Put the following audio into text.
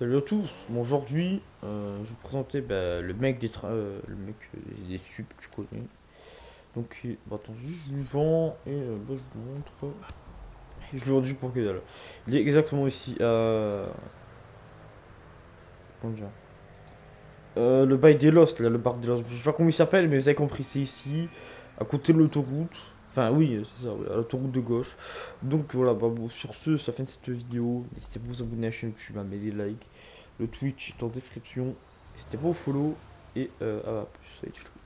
Salut à tous, aujourd'hui euh, je vais vous présenter bah, le mec des euh, le mec des subs que tu connais. Donc bah, attends, juste je lui vends et je vous montre. Je lui vends du pour que dalle. Il est exactement ici. Euh... Comment dire Euh, le bail des Lost, là, le bar des Lost. Je sais pas comment il s'appelle, mais vous avez compris, c'est ici, à côté de l'autoroute. Enfin, oui, c'est ça, ouais, à l'autoroute de gauche. Donc voilà, bah, bon, sur ce, ça de cette vidéo. N'hésitez pas à vous abonner à la chaîne YouTube, à mettre des likes. Le Twitch est en description. N'hésitez pas au follow. Et euh, à plus.